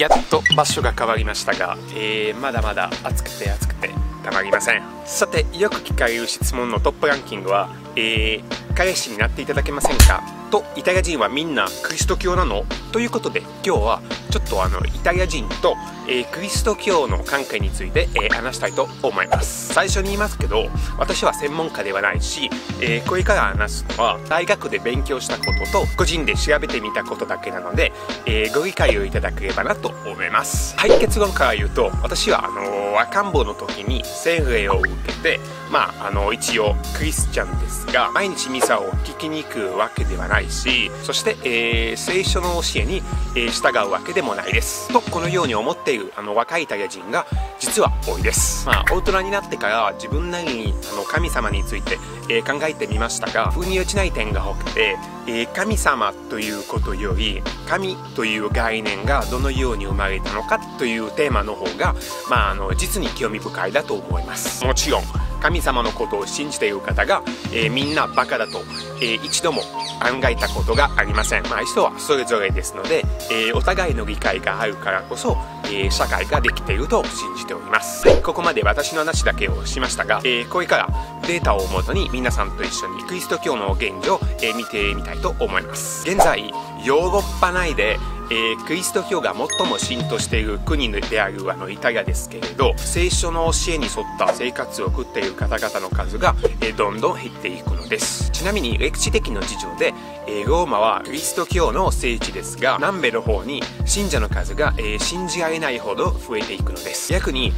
やっと場所が変わりましたが、えー、まだまだ暑くて暑くてたまりません。さてよく聞かれる質問のトップランキングは、えー、彼氏になっていただけませんか？とイタリア人はみんなクリスト教なの？ということで今日はちょっとあのイタリア人と、えー、クリスト教の関係について、えー、話したいと思います。最初に言いますけど私は専門家ではないし、えー、これから話すのは大学で勉強したことと個人で調べてみたことだけなので、えご理解をいただければなと思います。はい結論から言うと私はあの赤ん坊の時に洗礼を受けてまああの一応クリスチャンですが毎日ミサを聞きに行くわけではない。ないしそして、えー、聖書の教えに、えー、従うわけでもないです。とこのように思っているあの若いタリア人が実は多いです。まあ大人になってから自分なりにあの神様について、えー、考えてみましたが腑に落ちない点が多くて、え神様ということより神という概念がどのように生まれたのかというテーマの方がまああの実に興味深いだと思います。もちろん神様のことを信じている方が、えー、みんなバカだと、えー、一度も考えたことがありません。まあ、人はそれぞれですので、えー、お互いの理解があるからこそ、え社会ができていると信じております。はい、ここまで私の話だけをしましたが、えこれからデータをもとに皆さんと一緒にクリスト教の現状を、え見てみたいと思います。現在、ヨーロッパ内でえー、クリスト教が最も浸透している国であるあのイタリアですけれど聖書の教えに沿った生活を送っている方々の数が、えー、どんどん減っていくのです。ちなみに歴史的な事情で、えー、ローマはクリスト教の聖地ですが南米の方に信者の数が、え信じられないほど増えていくのです。逆に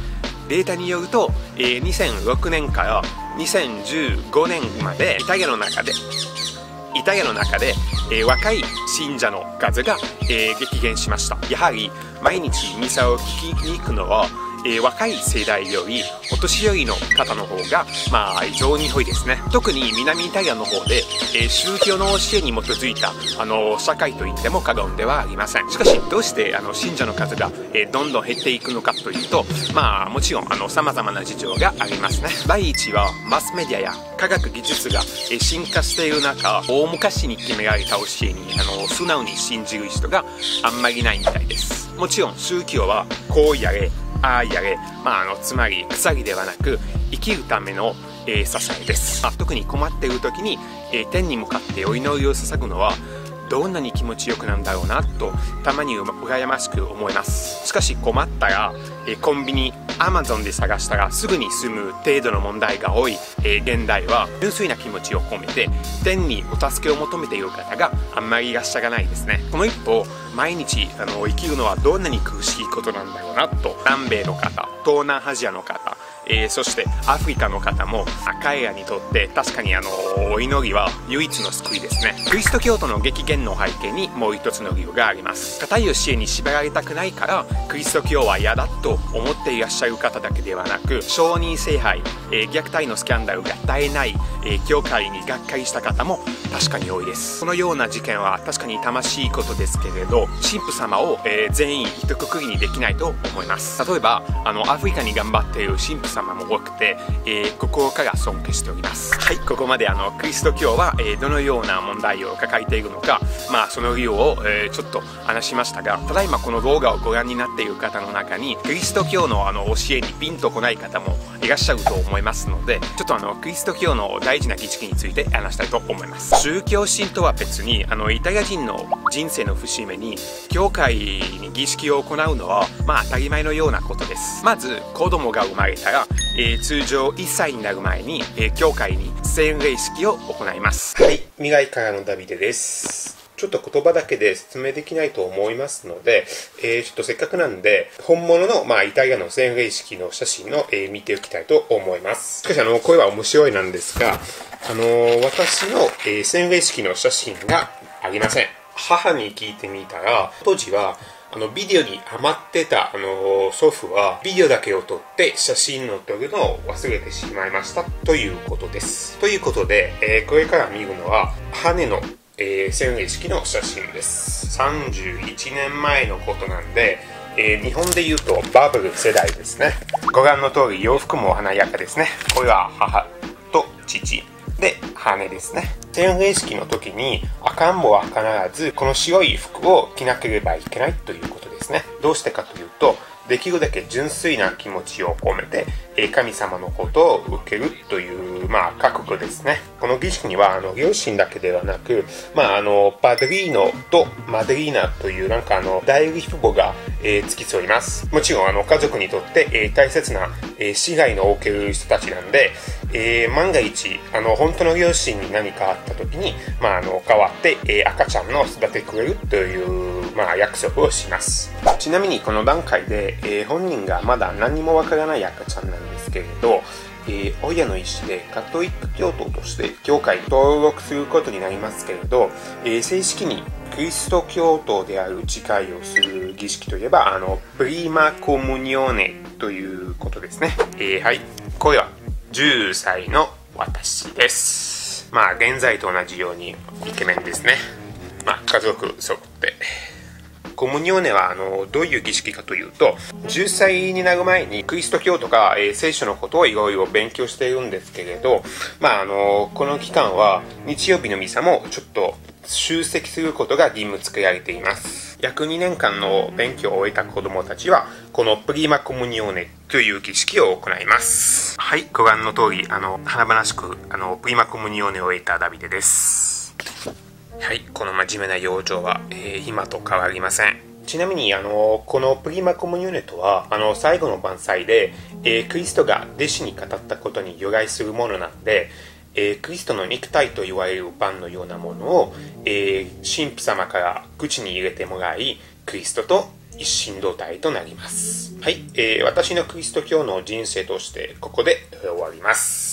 データによると、え2006年から2015年までイタリアの中でイタリアの中で、えー、若い信者の数が、えー、激減しました。やはり毎日ミサを聞きに行くのをえー、若い世代よりお年寄りの方の方が、まあ、非常に多いですね。特に南イタリアの方で、えー、宗教の教えに基づいた、あの、社会といっても過言ではありません。しかし、どうして、あの、信者の数が、えー、どんどん減っていくのかというと、まあ、もちろん、あの、様々な事情がありますね。第一は、マスメディアや科学技術が、え進化している中、大昔に決められた教えに、あの、素直に信じる人があんまりないみたいです。もちろん、宗教は、こうやれ、あいやれ、まあ、あのつまり鎖ではなく生きるための、えー、支えです、まあ、特に困っている時に、えー、天に向かってお祈りを捧ぐのはどんなに気持ちよくなんだろうなとたまに羨ましく思います。しかし困ったら、えコンビニ Amazon で探したらすぐに済む程度の問題が多い、え現代は純粋な気持ちを込めて天にお助けを求めている方があんまりいらっしゃらないですね。この一方毎日あの生きるのはどんなに苦しいことなんだろうなと。南米の方東南アジアの方えー、そしてアフリカの方も彼らにとって確かにあのお祈りは唯一の救いですね。キリスト教徒の激減の背景にもう一つの理由があります。固い教えに縛られたくないからキリスト教は嫌だと思っていらっしゃる方だけではなく承認聖杯、えー、虐待のスキャンダルが絶えない、えー、教会にがっかりした方も確かに多いです。このような事件は確かに痛ましいことですけれど神父様を、えー、全員一括りにできないと思います。例えばあのアフリカに頑張っている神父様も多くて、えー、心から尊敬しております。はいここまであのクリスト教は、えー、どのような問題を抱えているのかまあその理由を、えー、ちょっと話しましたがただいまこの動画をご覧になっている方の中にクリスト教のあの教えにピンとこない方もいらっしゃると思いますのでちょっとあのキリスト教の大事な儀式について話したいと思います。宗教心とは別にあのイタリア人の人生の節目に教会に儀式を行うのはまあ当たり前のようなことです。まず子供が生まれたら、えー、通常1歳になる前に、えー、教会に洗礼式を行いますはい未来からのダビデですちょっと言葉だけで説明できないと思いますので、えー、ちょっとせっかくなんで、本物の、まあ、イタリアの洗礼式の写真を、えー、見ておきたいと思います。しかし、あの、これは面白いなんですが、あのー、私の、えー、洗礼式の写真がありません。母に聞いてみたら、当時は、あの、ビデオに余ってた、あの、祖父は、ビデオだけを撮って写真を撮るのを忘れてしまいましたということです。ということで、えー、これから見るのは、羽のえー、洗礼式の写真です。31年前のことなんで、えー、日本で言うとバブル世代ですね。ご覧の通り洋服も華やかですね。これは母と父で羽ですね。洗礼式の時に赤ん坊は必ずこの白い服を着なければいけないということですねどうしてかというとできるだけ純粋な気持ちを込めて、神様のことを受けるという、まあ、覚悟ですね。この儀式には、あの、両親だけではなく、まあ、あの、パドリーノとマドリーナという、なんかあの、代理父母が、えー、付き添います。もちろん、あの、家族にとって、えー、大切な、えー、市外の受ける人たちなんで、えー、万が一、あの、本当の両親に何かあった時に、まあ、あの、代わって、えー、赤ちゃんの育ててくれるという、まあ、約束をします。ちなみに、この段階で、えー、本人がまだ何もわからない赤ちゃんなんですけれど、えー、親の意思でカトリック教徒として教会に登録することになりますけれど、えー、正式にキリスト教徒である自戒をする儀式といえば、あの、プリマコムニオネということですね。えー、はい。これは10歳の私です。まあ、現在と同じようにイケメンですね。まあ、家族揃って。コムニオネはあのどういう儀式かというと10歳になる前にクリスト教とか、えー、聖書のことをいろいろ勉強しているんですけれど、まあ、あのこの期間は日曜日のミサもちょっと出席することが義務付けられています約2年間の勉強を終えた子供たちはこのプリマコムニオネという儀式を行いますはいご覧の通りあの華々しくあのプリマコムニオネを終えたダビデですはい、この真面目な養生は、えー、今と変わりません。ちなみに、あの、このプリマコムニューネとは、あの、最後の晩祭で、えー、クリストが弟子に語ったことに由来するものなんで、えー、クリストの肉体と言われるパンのようなものを、えー、神父様から口に入れてもらい、クリストと一心同体となります。はい、えー、私のクリスト教の人生として、ここで終わります。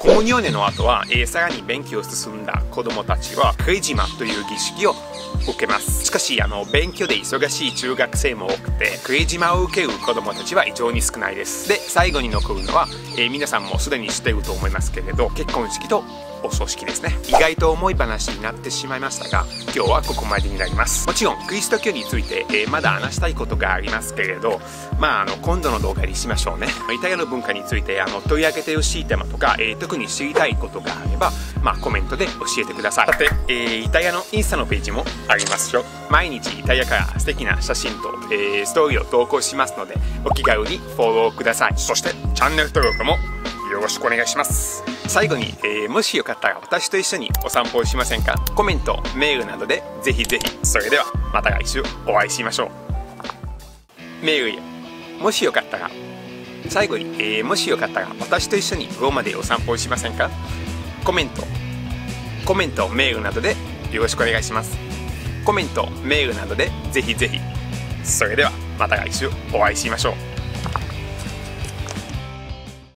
コモニョネの後は、え、さらに勉強を進んだ子供たちはクレジマという儀式を受けます。しかしあの勉強で忙しい中学生も多くてクレジマを受ける子供たちは異常に少ないです。で最後に残るのは、えー、皆さんもすでに知っていると思いますけれど結婚式とお葬式ですね。意外と重い話になってしまいましたが今日はここまでになります。もちろんクリスト教について、えー、まだ話したいことがありますけれどまああの今度の動画にしましょうね。イタリアの文化についてあの取り上げてほしいテーマとか、えー、特に知りたいことがあればまあコメントで教えてください。さて、えー、イタリアのインスタのページもありますよ。毎日イタリアから素敵な写真と、えー、ストーリーを投稿しますのでお気軽にフォローください。そしてチャンネル登録もよろしくお願いします。最後に、えー、もしよかったら私と一緒にお散歩をしませんか？コメントメールなどでぜひぜひ。それではまた来週お会いしましょう。メールやもしよかったら最後に、えー、もしよかったら私と一緒にローマでお散歩をしませんか？コメントコメントメールなどでよろしくお願いします。コメントメールなどでぜひぜひ。それではまた来週お会いしましょう。